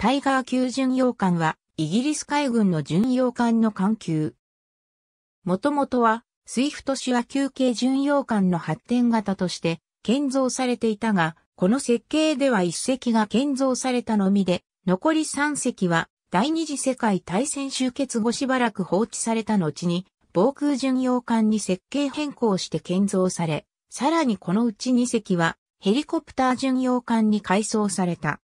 タイガー級巡洋艦は、イギリス海軍の巡洋艦の艦級。もともとは、スイフトシュア級軽巡洋艦の発展型として建造されていたが、この設計では一隻が建造されたのみで、残り三隻は第二次世界大戦終結後しばらく放置された後に、防空巡洋艦に設計変更して建造され、さらにこのうち2隻はヘリコプター巡洋艦に改装された。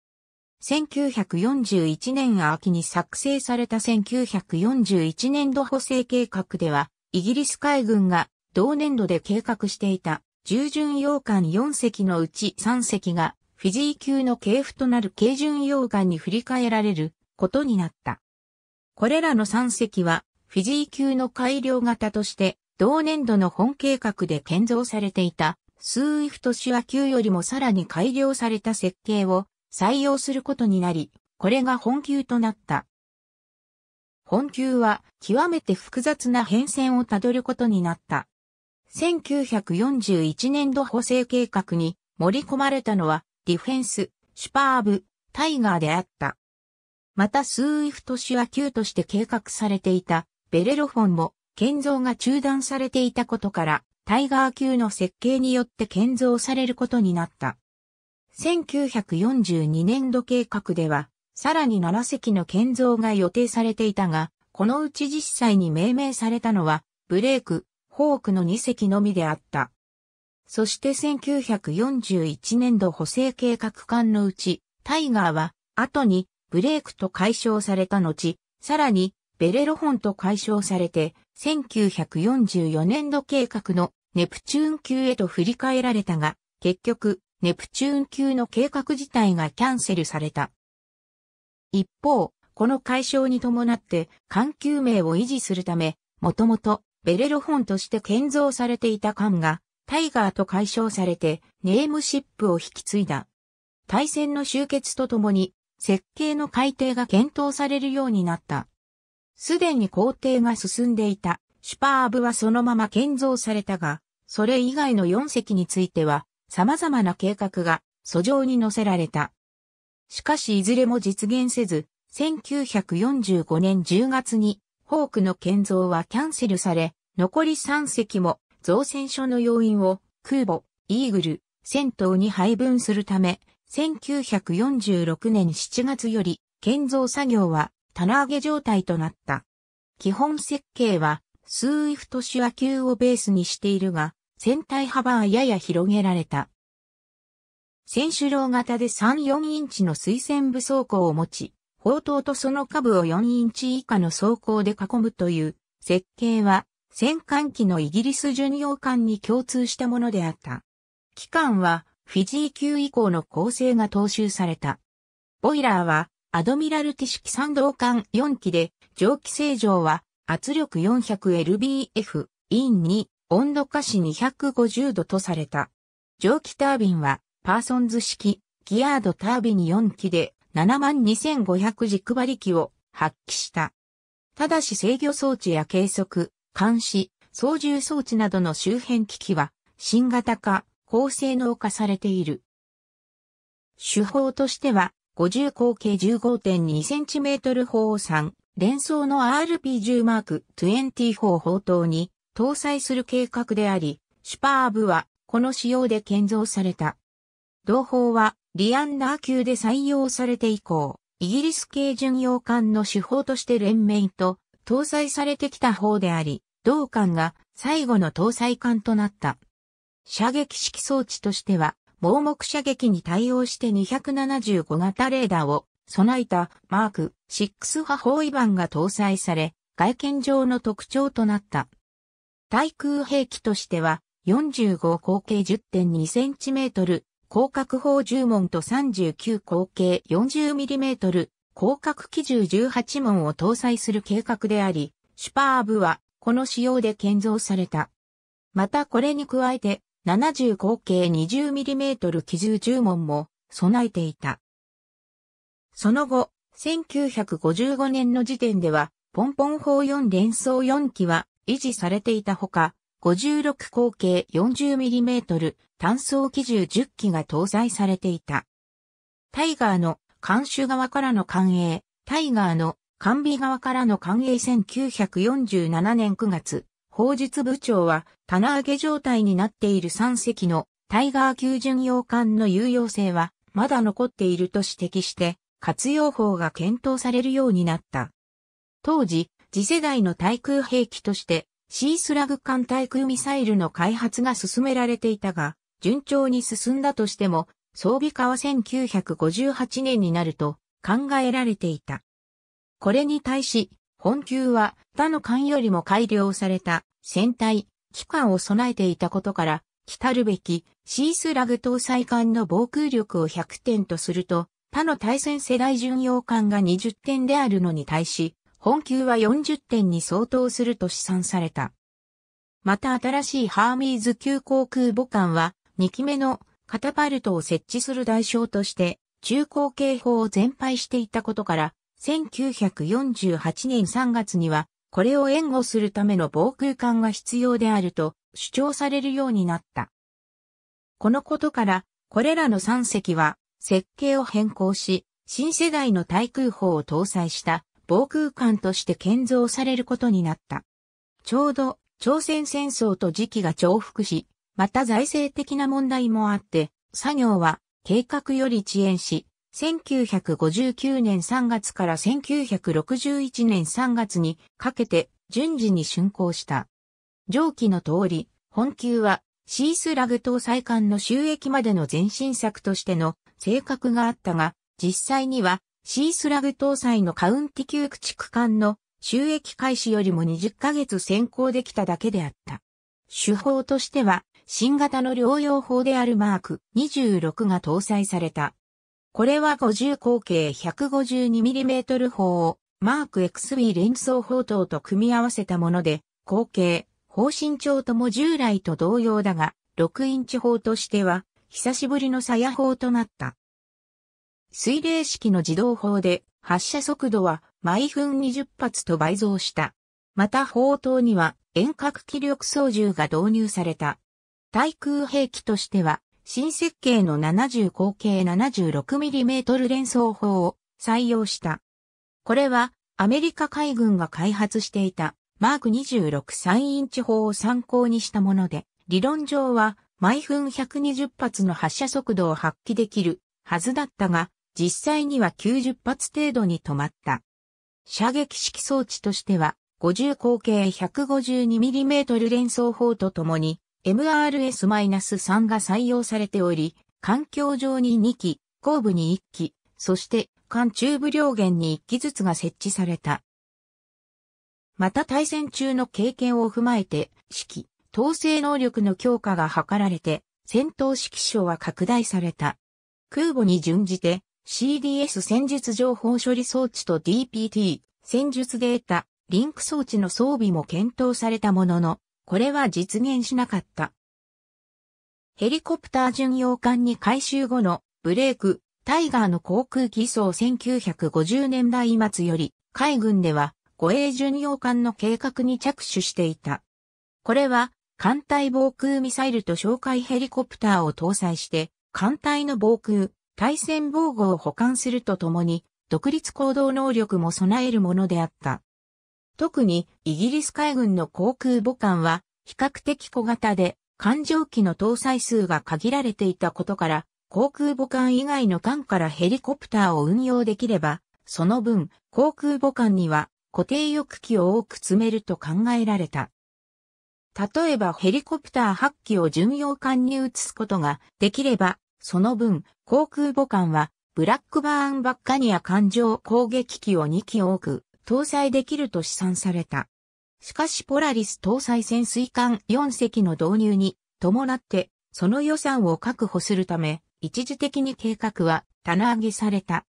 1941年秋に作成された1941年度補正計画では、イギリス海軍が同年度で計画していた従巡洋艦4隻のうち3隻がフィジー級の系譜となる軽巡洋艦に振り替えられることになった。これらの3隻はフィジー級の改良型として同年度の本計画で建造されていたスーイフトシュア級よりもさらに改良された設計を採用することになり、これが本級となった。本級は極めて複雑な変遷をたどることになった。1941年度補正計画に盛り込まれたのはディフェンス、シュパーブ、タイガーであった。またスーイフトシュア級として計画されていたベレロフォンも建造が中断されていたことからタイガー級の設計によって建造されることになった。1942年度計画では、さらに7隻の建造が予定されていたが、このうち実際に命名されたのは、ブレーク、ホークの2隻のみであった。そして1941年度補正計画艦のうち、タイガーは、後にブレークと解消された後、さらにベレロホンと解消されて、1944年度計画のネプチューン級へと振り替えられたが、結局、ネプチューン級の計画自体がキャンセルされた。一方、この解消に伴って環球名を維持するため、もともとベレロフォンとして建造されていた艦がタイガーと解消されてネームシップを引き継いだ。大戦の終結とともに設計の改定が検討されるようになった。すでに工程が進んでいたシュパーブはそのまま建造されたが、それ以外の4隻については様々な計画が訴状に載せられた。しかしいずれも実現せず、1945年10月にホークの建造はキャンセルされ、残り3隻も造船所の要員を空母、イーグル、戦闘に配分するため、1946年7月より建造作業は棚上げ状態となった。基本設計はスーイフトシュア級をベースにしているが、船体幅はやや広げられた。選手楼型で3、4インチの水線部装甲を持ち、砲塔とその下部を4インチ以下の装甲で囲むという設計は戦艦機のイギリス巡洋艦に共通したものであった。機関はフィジー級以降の構成が踏襲された。ボイラーはアドミラルティ式賛同艦4機で蒸気正常は圧力 400lbf インに温度下視250度とされた。蒸気タービンはパーソンズ式ギアードタービン4機で72,500軸馬力を発揮した。ただし制御装置や計測、監視、操縦装置などの周辺機器は新型化、高性能化されている。手法としては50口径 15.2cm 砲3、連装の RP10 マーク24砲塔に搭載する計画であり、シュパーブはこの仕様で建造された。同砲はリアンダー級で採用されて以降、イギリス系巡洋艦の手法として連盟と搭載されてきた砲であり、同艦が最後の搭載艦となった。射撃式装置としては、盲目射撃に対応して275型レーダーを備えたマーク6波砲位板が搭載され、外見上の特徴となった。対空兵器としては、45口径 10.2cm、広角砲10門と39口径 40mm、広角機銃18門を搭載する計画であり、シュパーブはこの仕様で建造された。またこれに加えて、70口径 20mm 機銃10門も備えていた。その後、1955年の時点では、ポンポン砲4連装4機は維持されていたほか、56口径 40mm 単装機銃10機が搭載されていた。タイガーの監守側からの艦営、タイガーの艦尾側からの艦営1947年9月、法術部長は棚上げ状態になっている3隻のタイガー級巡洋艦の有用性はまだ残っていると指摘して活用法が検討されるようになった。当時、次世代の対空兵器としてシースラグ艦対空ミサイルの開発が進められていたが、順調に進んだとしても、装備化は1958年になると考えられていた。これに対し、本級は他の艦よりも改良された船体、機関を備えていたことから、来たるべきシースラグ搭載艦の防空力を100点とすると、他の対戦世代巡洋艦が20点であるのに対し、本級は40点に相当すると試算された。また新しいハーミーズ級航空母艦は2機目のカタパルトを設置する代償として中高警報を全廃していたことから1948年3月には、これを援護するための防空艦が必要であると主張されるようになった。このことから、これらの3隻は設計を変更し、新世代の対空砲を搭載した防空艦として建造されることになった。ちょうど朝鮮戦争と時期が重複し、また財政的な問題もあって、作業は計画より遅延し、1959年3月から1961年3月にかけて順次に竣工した。上記の通り、本級はシースラグ搭載艦の収益までの前進策としての性格があったが、実際にはシースラグ搭載のカウンティ級駆逐艦の収益開始よりも20ヶ月先行できただけであった。手法としては、新型の療養法であるマーク26が搭載された。これは50口径 152mm 砲をマーク XB 連装砲塔と組み合わせたもので、口径、方針長とも従来と同様だが、6インチ砲としては、久しぶりの鞘砲となった。水冷式の自動砲で、発射速度は毎分20発と倍増した。また砲塔には遠隔気力操縦が導入された。対空兵器としては新設計の70口径 76mm 連装砲を採用した。これはアメリカ海軍が開発していたマーク26 3インチ砲を参考にしたもので、理論上は毎分120発の発射速度を発揮できるはずだったが、実際には90発程度に止まった。射撃式装置としては、50口径 152mm 連装砲とともに、MRS-3 が採用されており、環境上に2機、後部に1機、そして環中部両舷に1機ずつが設置された。また対戦中の経験を踏まえて、指揮、統制能力の強化が図られて、戦闘指揮所は拡大された。空母に準じて、CDS 戦術情報処理装置と DPT、戦術データ、リンク装置の装備も検討されたものの、これは実現しなかった。ヘリコプター巡洋艦に改修後のブレーク、タイガーの航空機装1950年代末より海軍では護衛巡洋艦の計画に着手していた。これは艦隊防空ミサイルと哨戒ヘリコプターを搭載して艦隊の防空、対戦防護を補完するとともに独立行動能力も備えるものであった。特にイギリス海軍の航空母艦は比較的小型で艦上機の搭載数が限られていたことから航空母艦以外の艦からヘリコプターを運用できれば、その分航空母艦には固定翼機を多く積めると考えられた。例えばヘリコプター8機を巡洋艦に移すことができれば、その分航空母艦はブラックバーンバッカニア艦上攻撃機を2機多く搭載できると試算された。しかしポラリス搭載潜水艦4隻の導入に伴ってその予算を確保するため一時的に計画は棚上げされた。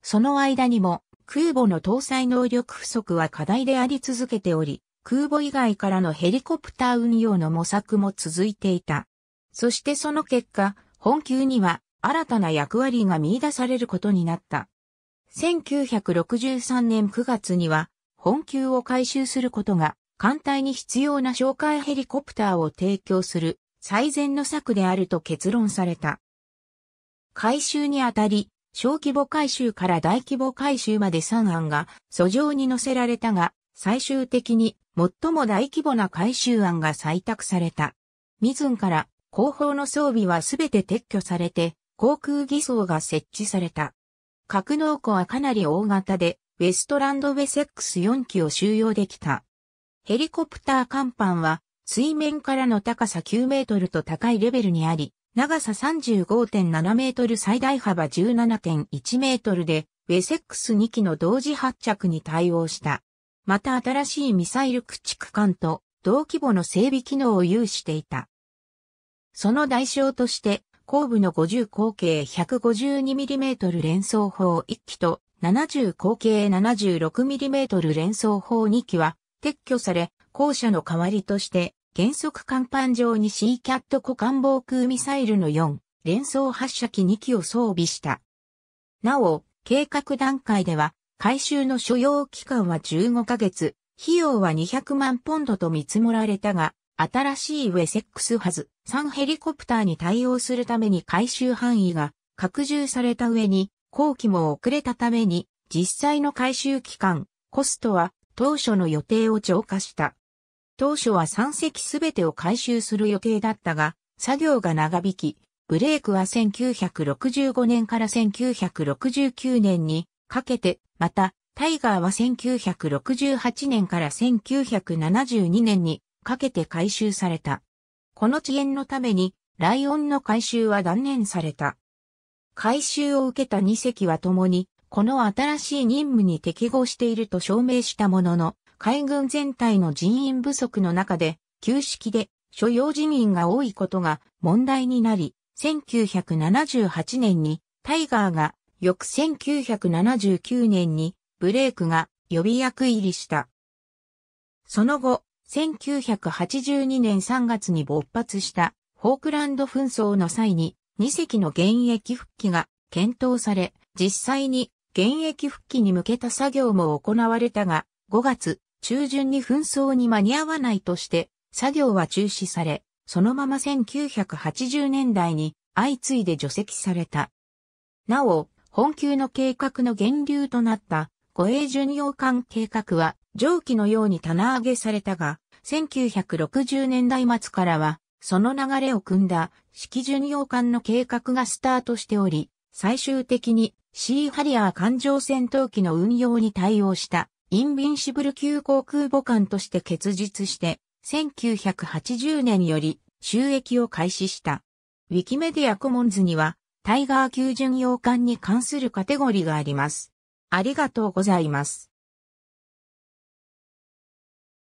その間にも空母の搭載能力不足は課題であり続けており、空母以外からのヘリコプター運用の模索も続いていた。そしてその結果、本級には新たな役割が見出されることになった。1963年9月には、本級を回収することが、艦隊に必要な哨戒ヘリコプターを提供する最善の策であると結論された。回収にあたり、小規模改修から大規模改修まで3案が訴状に載せられたが、最終的に最も大規模な改修案が採択された。ミズンから後方の装備はすべて撤去されて、航空偽装が設置された。格納庫はかなり大型で、ウェストランドウェセックス4機を収容できた。ヘリコプター甲板は水面からの高さ9メートルと高いレベルにあり、長さ35.7メートル最大幅17.1メートルで、ウェセックス2機の同時発着に対応した。また新しいミサイル駆逐艦と同規模の整備機能を有していた。その代償として、後部の50口径 152mm 連装砲1機と70口径 76mm 連装砲2機は撤去され、後者の代わりとして原則甲板上に C キャット股間防空ミサイルの4連装発射機2機を装備した。なお、計画段階では、回収の所要期間は15ヶ月、費用は200万ポンドと見積もられたが、新しいウェセックスハズ3ヘリコプターに対応するために回収範囲が拡充された上に、後期も遅れたために、実際の回収期間、コストは当初の予定を超過した。当初は3隻すべてを回収する予定だったが、作業が長引き、ブレークは1965年から1969年にかけて、また、タイガーは1968年から1972年にかけて回収された。この遅延のために、ライオンの回収は断念された。回収を受けた2隻は共に、この新しい任務に適合していると証明したものの、海軍全体の人員不足の中で、旧式で所要人員が多いことが問題になり、1978年にタイガーが、翌1979年にブレークが予備役入りした。その後、1982年3月に勃発したフォークランド紛争の際に2隻の現役復帰が検討され、実際に現役復帰に向けた作業も行われたが、5月、中旬に紛争に間に合わないとして、作業は中止され、そのまま1980年代に相次いで除籍された。なお、本級の計画の源流となった護衛巡洋艦計画は上記のように棚上げされたが、1960年代末からは、その流れを組んだ式巡洋艦の計画がスタートしており、最終的にシーハリアー艦上戦闘機の運用に対応したインビンシブル級航空母艦として結実して、1980年より収益を開始した。ウィキメディアコモンズには、タイガー級巡洋艦に関するカテゴリーがあります。ありがとうございます。